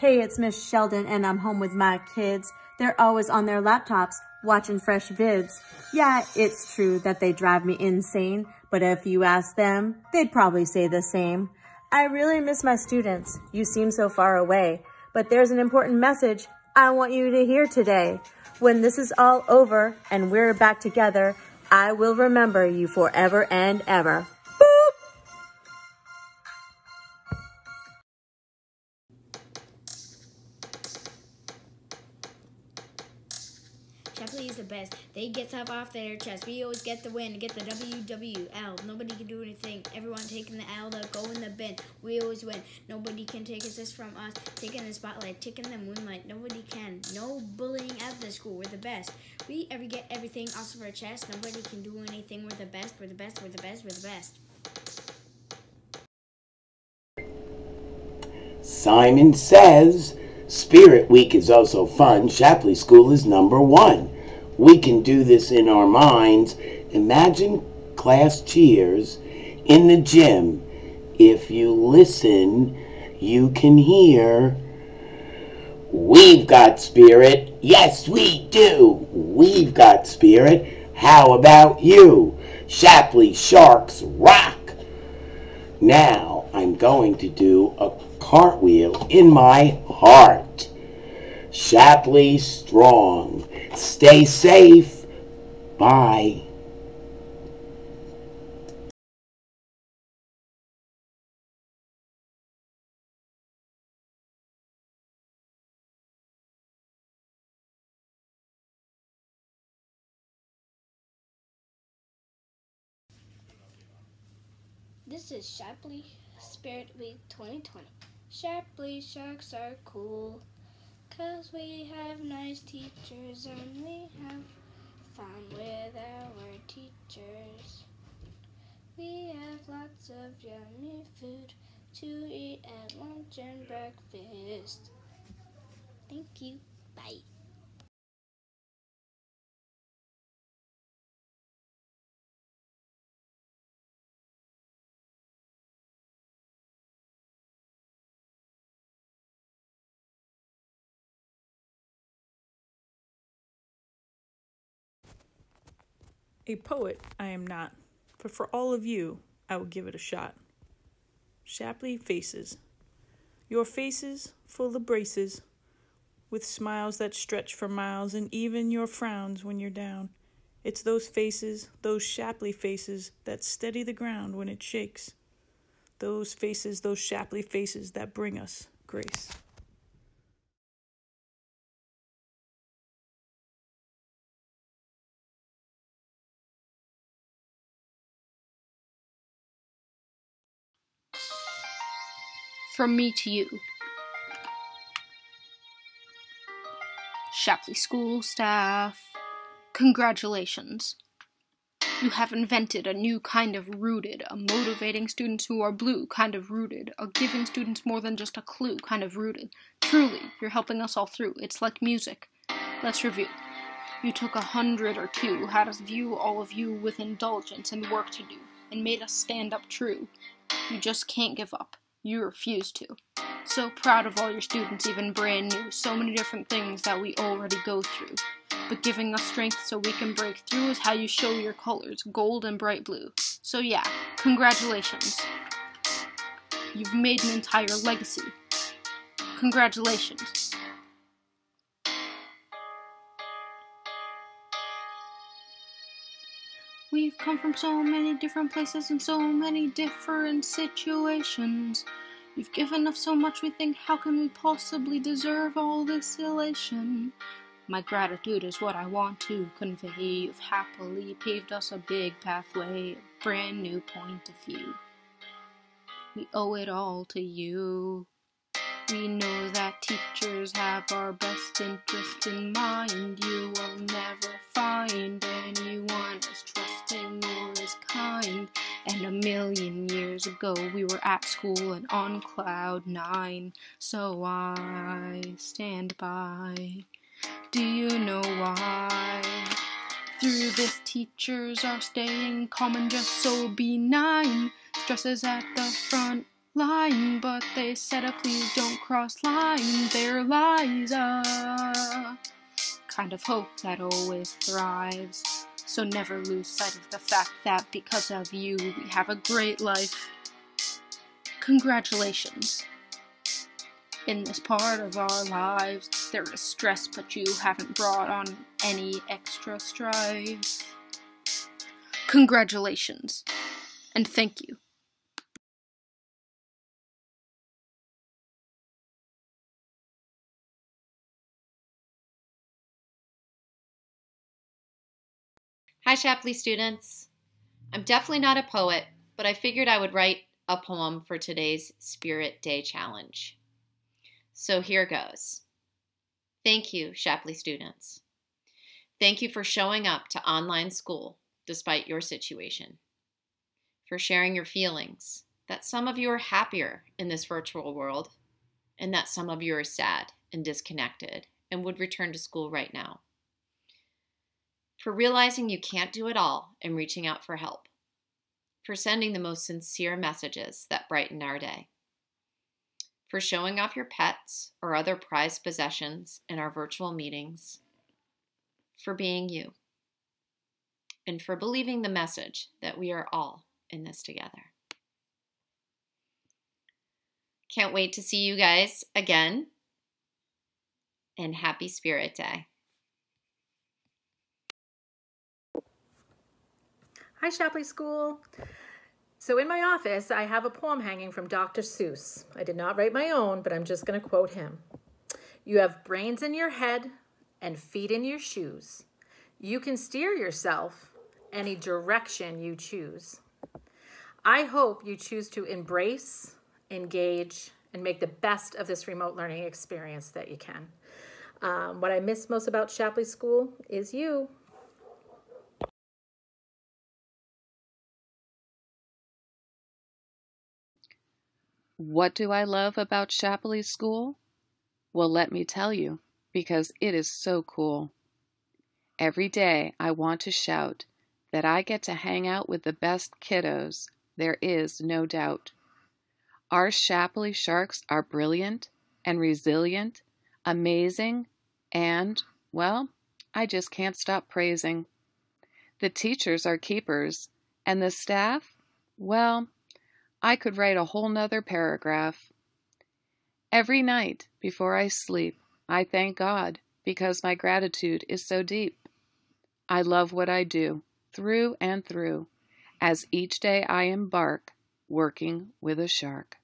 Hey, it's Miss Sheldon and I'm home with my kids. They're always on their laptops watching fresh vids. Yeah, it's true that they drive me insane, but if you ask them, they'd probably say the same. I really miss my students. You seem so far away, but there's an important message I want you to hear today. When this is all over and we're back together, I will remember you forever and ever. They get stuff off their chest. We always get the win, get the WWL. Nobody can do anything. Everyone taking the L to go in the bin. We always win. Nobody can take assist from us. Taking the spotlight, taking the moonlight. Nobody can. No bullying at the school. We're the best. We ever get everything off of our chest. Nobody can do anything. We're the best. We're the best. We're the best. We're the best. Simon says Spirit Week is also fun. Shapleigh School is number one. We can do this in our minds. Imagine class cheers in the gym. If you listen, you can hear. We've got spirit. Yes, we do. We've got spirit. How about you? Shapleigh Sharks rock. Now I'm going to do a cartwheel in my heart. Shapleigh strong. Stay safe. Bye. This is Shapleigh Spirit Week 2020. Shapleigh Sharks are cool, cause we have nice teachers and we have fun with our teachers. We have lots of yummy food to eat at lunch and breakfast. Thank you. Bye. A poet I am not, but for all of you, I will give it a shot. Shapleigh faces. Your faces full of braces, with smiles that stretch for miles, and even your frowns when you're down. It's those faces, those Shapleigh faces, that steady the ground when it shakes. Those faces, those Shapleigh faces that bring us grace. From me to you. Shapleigh School staff, congratulations. You have invented a new kind of rooted, a motivating students who are blue kind of rooted, a giving students more than just a clue kind of rooted. Truly, you're helping us all through. It's like music. Let's review. You took a hundred or two, had us view all of you with indulgence and work to do, and made us stand up true. You just can't give up. You refuse to. So proud of all your students, even brand new. So many different things that we already go through. But giving us strength so we can break through is how you show your colors, gold and bright blue. So yeah, congratulations. You've made an entire legacy. Congratulations. We've come from so many different places and so many different situations. You've given us so much, we think, how can we possibly deserve all this elation? My gratitude is what I want to convey. You've happily paved us a big pathway, a brand new point of view. We owe it all to you. We know that teachers have our best interest in mind. You will never find anyone as trusting or as kind. And a million years ago, we were at school and on cloud nine. So I stand by. Do you know why? Through this, teachers are staying calm and just so benign. Stresses at the front line, but they said a please don't cross line. There lies a kind of hope that always thrives. So never lose sight of the fact that because of you, we have a great life. Congratulations. In this part of our lives, there is stress, but you haven't brought on any extra strife. Congratulations, and thank you. Hi, Shapleigh students. I'm definitely not a poet, but I figured I would write a poem for today's Spirit Day Challenge. So here goes. Thank you, Shapleigh students. Thank you for showing up to online school despite your situation, for sharing your feelings that some of you are happier in this virtual world and that some of you are sad and disconnected and would return to school right now for realizing you can't do it all and reaching out for help, for sending the most sincere messages that brighten our day, for showing off your pets or other prized possessions in our virtual meetings, for being you, and for believing the message that we are all in this together. Can't wait to see you guys again, and happy Spirit Day. Hi, Shapleigh School. So in my office, I have a poem hanging from Dr. Seuss. I did not write my own, but I'm just going to quote him. You have brains in your head and feet in your shoes. You can steer yourself any direction you choose. I hope you choose to embrace, engage, and make the best of this remote learning experience that you can. Um, what I miss most about Shapleigh School is you. What do I love about Shapleigh School? Well, let me tell you, because it is so cool. Every day I want to shout that I get to hang out with the best kiddos, there is no doubt. Our Shapleigh Sharks are brilliant and resilient, amazing, and, well, I just can't stop praising. The teachers are keepers, and the staff, well, I could write a whole nother paragraph. Every night before I sleep, I thank God because my gratitude is so deep. I love what I do, through and through, as each day I embark working with a shark.